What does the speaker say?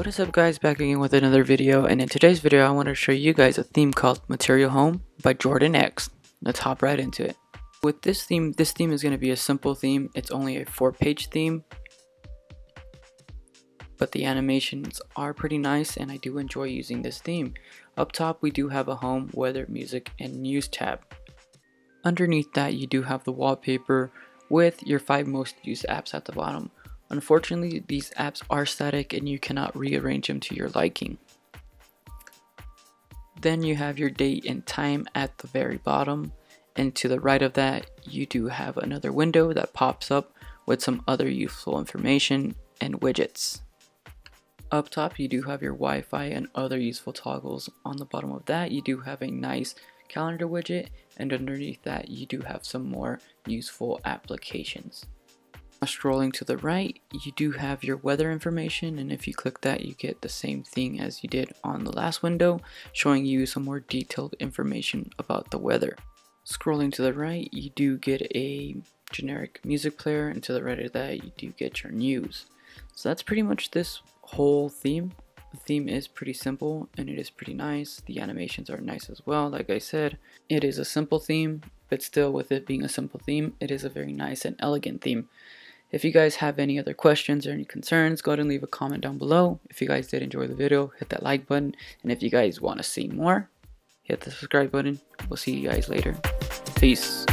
What is up guys, back again with another video and in today's video I want to show you guys a theme called Material Home by Jordan X. Let's hop right into it. With this theme, this theme is going to be a simple theme. It's only a four page theme. But the animations are pretty nice and I do enjoy using this theme. Up top we do have a home, weather, music, and news tab. Underneath that you do have the wallpaper with your 5 most used apps at the bottom. Unfortunately, these apps are static and you cannot rearrange them to your liking. Then you have your date and time at the very bottom. And to the right of that, you do have another window that pops up with some other useful information and widgets. Up top, you do have your Wi-Fi and other useful toggles. On the bottom of that, you do have a nice calendar widget. And underneath that, you do have some more useful applications. Scrolling to the right, you do have your weather information and if you click that you get the same thing as you did on the last window, showing you some more detailed information about the weather. Scrolling to the right, you do get a generic music player and to the right of that you do get your news. So that's pretty much this whole theme. The theme is pretty simple and it is pretty nice. The animations are nice as well. Like I said, it is a simple theme, but still with it being a simple theme, it is a very nice and elegant theme. If you guys have any other questions or any concerns, go ahead and leave a comment down below. If you guys did enjoy the video, hit that like button. And if you guys want to see more, hit the subscribe button. We'll see you guys later. Peace.